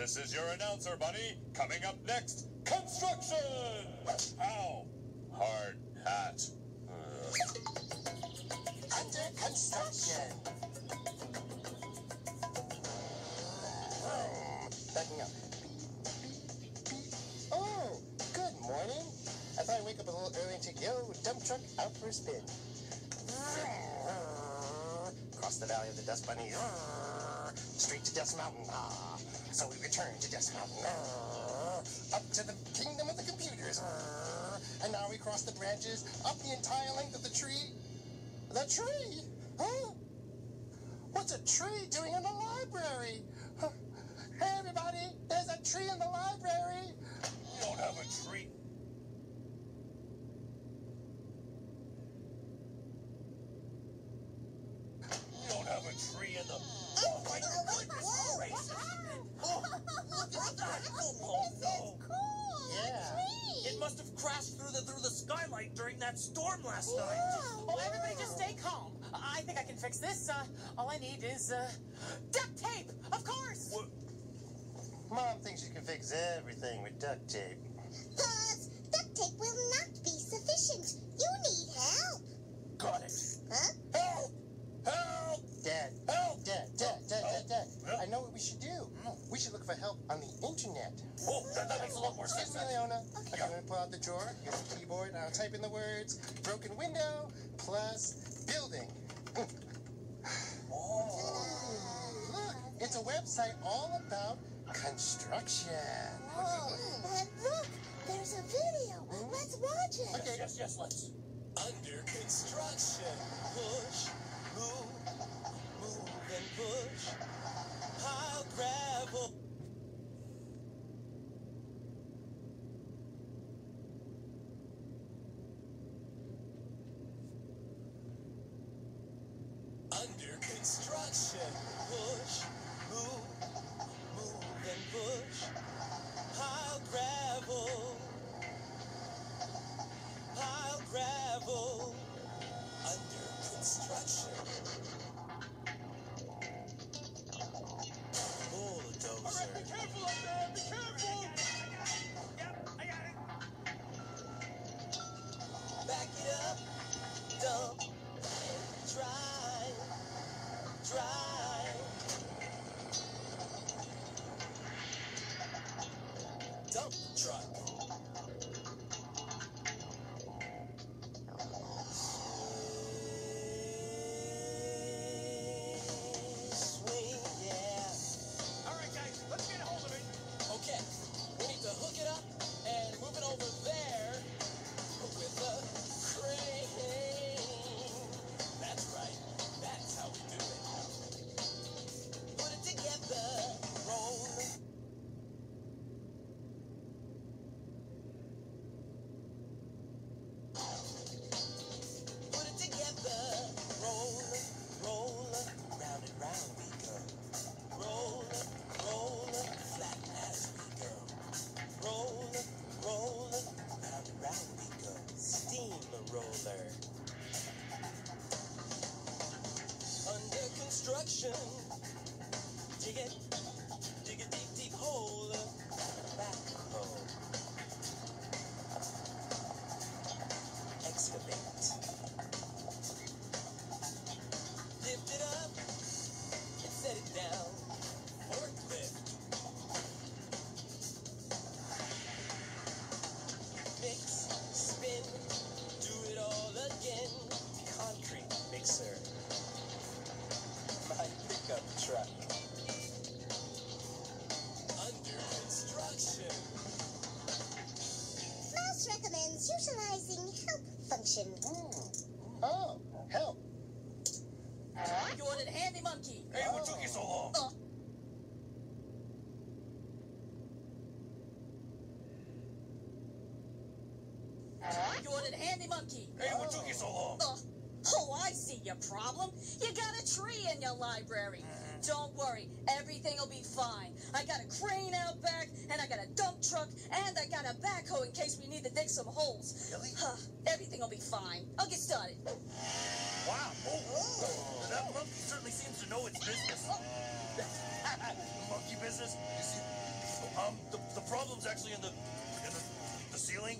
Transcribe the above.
This is your announcer, Bunny. Coming up next, construction. Ow. Hard hat. Under construction. Backing up. Oh, good morning. I thought I'd wake up a little early to go dump truck out for a spin. Across the valley of the Dust Bunny. Straight to Dust Mountain. Ah. So we return to Mountain. Up to the kingdom of the computers. And now we cross the branches up the entire length of the tree. The tree? Huh? What's a tree doing in the library? Hey, everybody, there's a tree in the library. Storm last night. Wow. Oh, everybody just stay calm. I think I can fix this. Uh, all I need is uh, duct tape, of course. What? Mom thinks you can fix everything with duct tape. Buzz, duct tape will not be sufficient. You need help. Got it. Huh? Help! Help! Dad, Help! Dad, Dad, Dad, Dad, Dad. Yeah? I know what we should do. We should look for help on the internet. Oh, that, that makes a lot more sense. Excuse me, Leona. Okay, I'm gonna pull out the drawer, get the keyboard, and I'll type in the words broken window plus building. Oh. Look, it's a website all about construction. Oh, and look, there's a video. Hmm? Let's watch it. Okay, Yes, yes, let's. Under construction. Push, construction. Push, Under construction. Dig it, dig a deep, deep hole. Backhoe. Oh. Excavate. Recommends utilizing help function. Hmm. Oh, help. You want a handy monkey? Hey, what took you so long? Uh, you want a handy monkey? Hey, what took you so long? Uh, oh, I see your problem. You got a tree in your library. Don't worry, everything will be fine. I got a crane out back, and I got a dump truck, and I got a backhoe in case we need to dig some holes. Really? Huh, everything will be fine. I'll get started. Wow. Oh, that monkey certainly seems to know its business. monkey business? Um, the, the problem's actually in the in the, the ceiling.